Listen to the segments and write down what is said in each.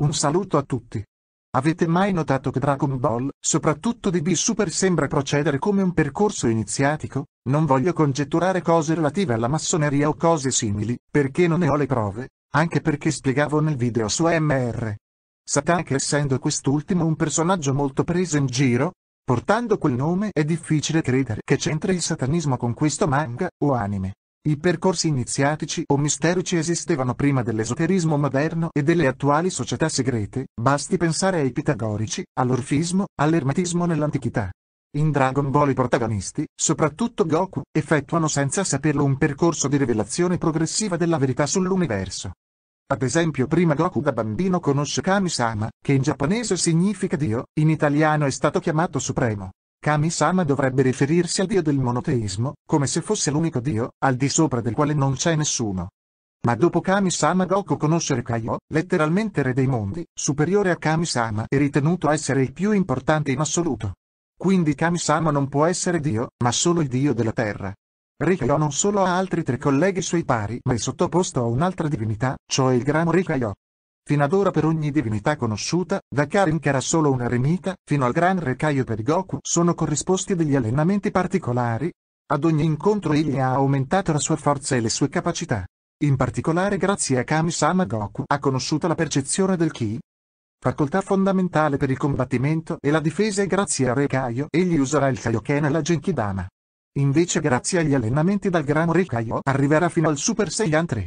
Un saluto a tutti. Avete mai notato che Dragon Ball, soprattutto DB Super sembra procedere come un percorso iniziatico? Non voglio congetturare cose relative alla massoneria o cose simili, perché non ne ho le prove, anche perché spiegavo nel video su MR. Satan che essendo quest'ultimo un personaggio molto preso in giro, portando quel nome è difficile credere che c'entri il satanismo con questo manga o anime. I percorsi iniziatici o misterici esistevano prima dell'esoterismo moderno e delle attuali società segrete, basti pensare ai pitagorici, all'orfismo, all'ermetismo nell'antichità. In Dragon Ball i protagonisti, soprattutto Goku, effettuano senza saperlo un percorso di rivelazione progressiva della verità sull'universo. Ad esempio prima Goku da bambino conosce Kami-sama, che in giapponese significa Dio, in italiano è stato chiamato Supremo. Kami-sama dovrebbe riferirsi al dio del monoteismo, come se fosse l'unico dio, al di sopra del quale non c'è nessuno. Ma dopo Kami-sama Goku conosce Rekaio, letteralmente re dei mondi, superiore a Kami-sama e ritenuto essere il più importante in assoluto. Quindi Kami-sama non può essere dio, ma solo il dio della terra. Rikaio non solo ha altri tre colleghi suoi pari ma è sottoposto a un'altra divinità, cioè il Gran Rikaio. Fino ad ora per ogni divinità conosciuta, da Karin che era solo una remita, fino al Gran Recaio per Goku sono corrisposti degli allenamenti particolari. Ad ogni incontro egli ha aumentato la sua forza e le sue capacità. In particolare grazie a Kami-sama Goku ha conosciuto la percezione del Ki, facoltà fondamentale per il combattimento e la difesa e grazie a Recaio egli userà il Kaioken e la Genkidama. Invece grazie agli allenamenti dal Gran Recaio arriverà fino al Super Saiyan 3.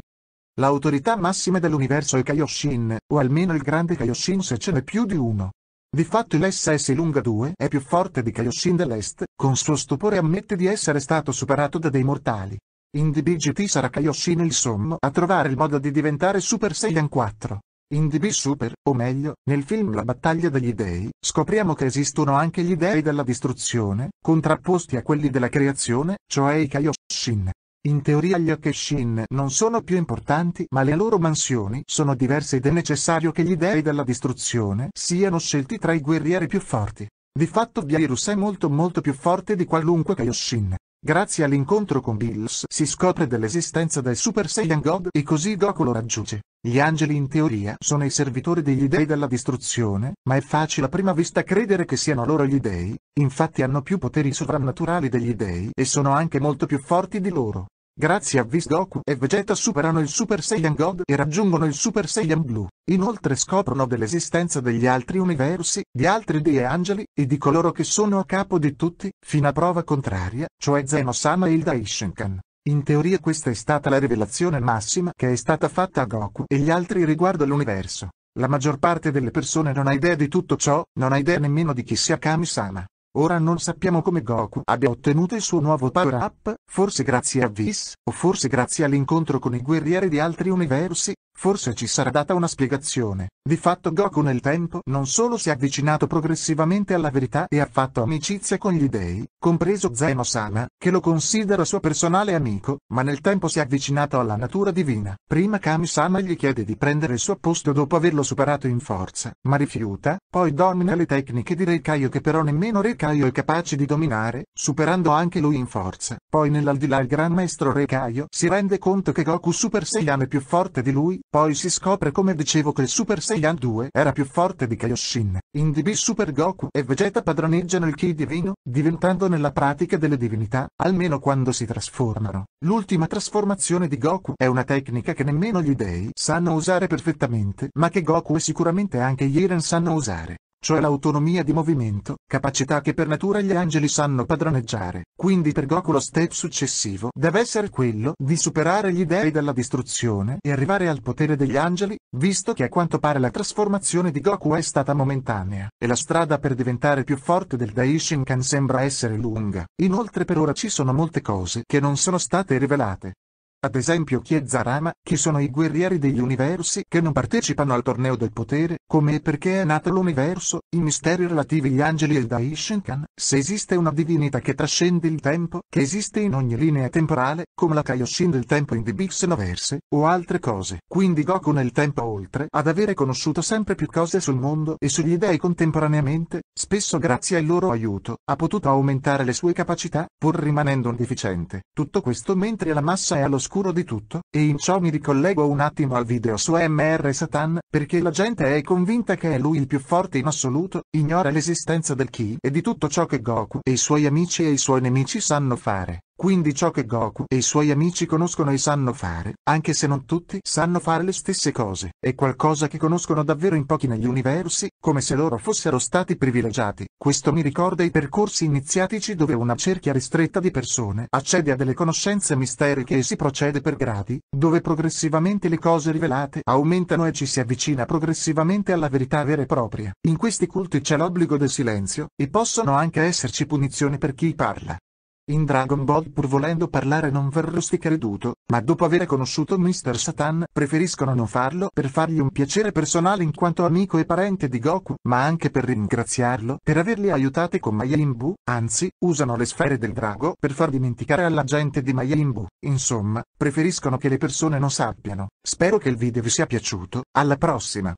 L'autorità massima dell'universo è Kaioshin, o almeno il grande Kaioshin se ce n'è più di uno. Di fatto l'SS Lunga 2 è più forte di Kaioshin dell'Est, con suo stupore ammette di essere stato superato da dei mortali. In DBGT sarà Kaioshin il sommo a trovare il modo di diventare Super Saiyan 4. In DB Super, o meglio, nel film La battaglia degli dei, scopriamo che esistono anche gli dei della distruzione, contrapposti a quelli della creazione, cioè i Kaioshin. In teoria gli Akeshin non sono più importanti ma le loro mansioni sono diverse ed è necessario che gli dei della distruzione siano scelti tra i guerrieri più forti. Di fatto Virus è molto molto più forte di qualunque Kaioshin. Grazie all'incontro con Bills si scopre dell'esistenza del Super Saiyan God e così Goku lo raggiunge. Gli angeli in teoria sono i servitori degli dei della distruzione, ma è facile a prima vista credere che siano loro gli dei, infatti hanno più poteri sovrannaturali degli dei e sono anche molto più forti di loro. Grazie a Whis Goku e Vegeta superano il Super Saiyan God e raggiungono il Super Saiyan Blue. Inoltre scoprono dell'esistenza degli altri universi, di altri dei angeli, e di coloro che sono a capo di tutti, fino a prova contraria, cioè Zeno-sama e il Daishinkan. In teoria questa è stata la rivelazione massima che è stata fatta a Goku e gli altri riguardo l'universo. La maggior parte delle persone non ha idea di tutto ciò, non ha idea nemmeno di chi sia Kami-sama. Ora non sappiamo come Goku abbia ottenuto il suo nuovo power-up, forse grazie a Whis, o forse grazie all'incontro con i guerrieri di altri universi, Forse ci sarà data una spiegazione. Di fatto Goku nel tempo non solo si è avvicinato progressivamente alla verità e ha fatto amicizia con gli dei, compreso Zeno-sama, che lo considera suo personale amico, ma nel tempo si è avvicinato alla natura divina. Prima Kami-sama gli chiede di prendere il suo posto dopo averlo superato in forza, ma rifiuta, poi domina le tecniche di Reikaio che però nemmeno Reikaio è capace di dominare, superando anche lui in forza. Poi nell'aldilà il gran maestro Reikaio si rende conto che Goku Super Saiyan è più forte di lui, poi si scopre come dicevo che il Super Saiyan 2 era più forte di Kaioshin. In DB Super Goku e Vegeta padroneggiano il Ki divino, diventando nella pratica delle divinità, almeno quando si trasformano. L'ultima trasformazione di Goku è una tecnica che nemmeno gli dei sanno usare perfettamente, ma che Goku e sicuramente anche Jiren sanno usare cioè l'autonomia di movimento, capacità che per natura gli angeli sanno padroneggiare. Quindi per Goku lo step successivo deve essere quello di superare gli dei della distruzione e arrivare al potere degli angeli, visto che a quanto pare la trasformazione di Goku è stata momentanea, e la strada per diventare più forte del Daishinkan sembra essere lunga. Inoltre per ora ci sono molte cose che non sono state rivelate. Ad esempio Kiezarama, chi sono i guerrieri degli universi che non partecipano al torneo del potere, come e perché è nato l'universo, i misteri relativi agli angeli e il Daishinkan, se esiste una divinità che trascende il tempo, che esiste in ogni linea temporale, come la Kaioshin del tempo in The Big Xenoverse, o altre cose. Quindi Goku nel tempo oltre ad avere conosciuto sempre più cose sul mondo e sugli dei contemporaneamente, spesso grazie al loro aiuto, ha potuto aumentare le sue capacità, pur rimanendo un deficiente. Tutto questo mentre la massa è allo scopo oscuro di tutto, e in ciò mi ricollego un attimo al video su MR Satan, perché la gente è convinta che è lui il più forte in assoluto, ignora l'esistenza del Ki e di tutto ciò che Goku e i suoi amici e i suoi nemici sanno fare. Quindi ciò che Goku e i suoi amici conoscono e sanno fare, anche se non tutti sanno fare le stesse cose, è qualcosa che conoscono davvero in pochi negli universi, come se loro fossero stati privilegiati. Questo mi ricorda i percorsi iniziatici dove una cerchia ristretta di persone accede a delle conoscenze misteriche e si procede per gradi, dove progressivamente le cose rivelate aumentano e ci si avvicina progressivamente alla verità vera e propria. In questi culti c'è l'obbligo del silenzio, e possono anche esserci punizioni per chi parla. In Dragon Ball pur volendo parlare non verresti creduto, ma dopo aver conosciuto Mr. Satan preferiscono non farlo per fargli un piacere personale in quanto amico e parente di Goku, ma anche per ringraziarlo per averli aiutati con Majin Buu, anzi, usano le sfere del drago per far dimenticare alla gente di Majin Buu. Insomma, preferiscono che le persone non sappiano. Spero che il video vi sia piaciuto, alla prossima!